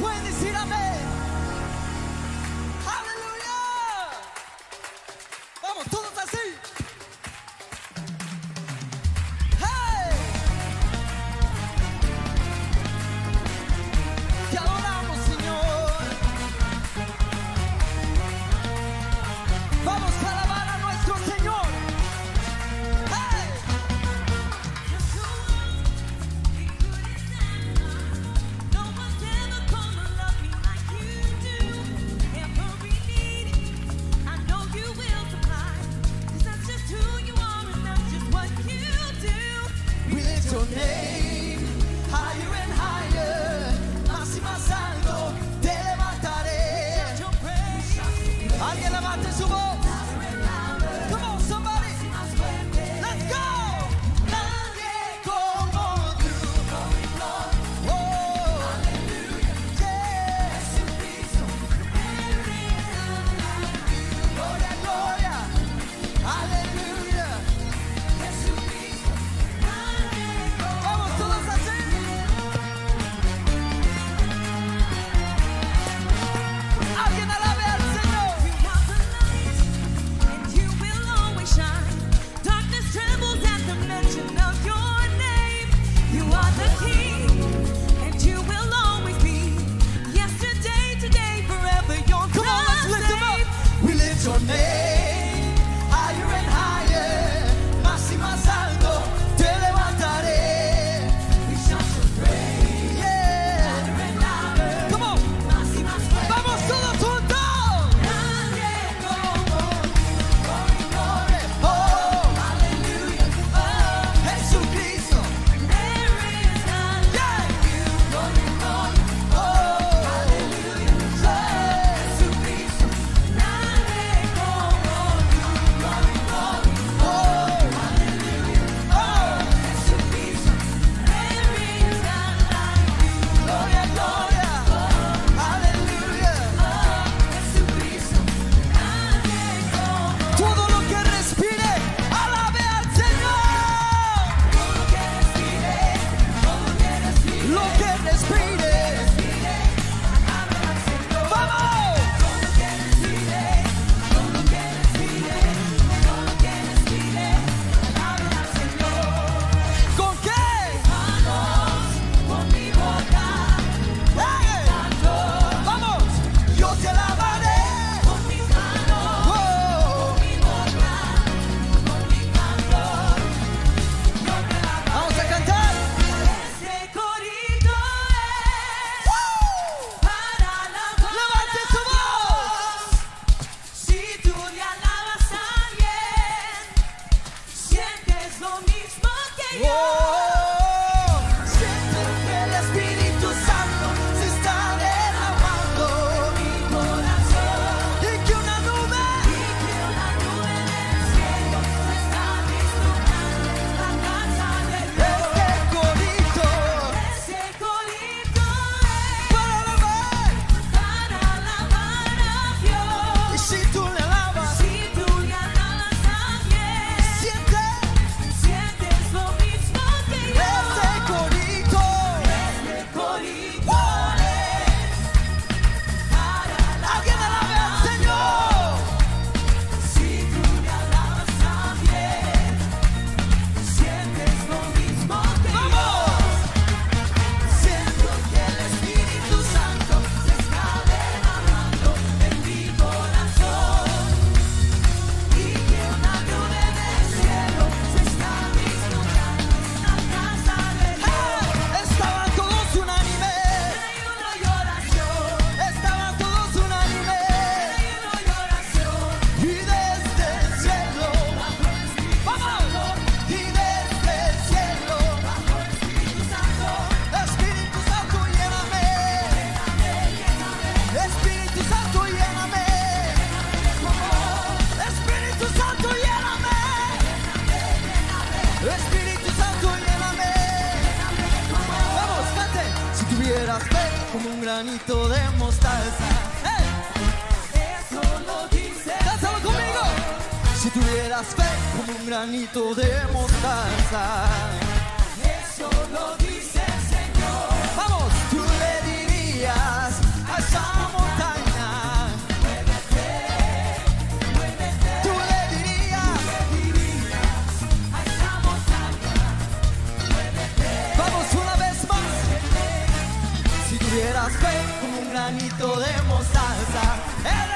Puedes decir amén. Guarda, Silvão! como un granito de mostaza. ¡Hey! Eso lo dice. ¡Cántalo conmigo! Si tuvieras fe como un granito de mostaza. Eso lo dice. Granito de mostaza.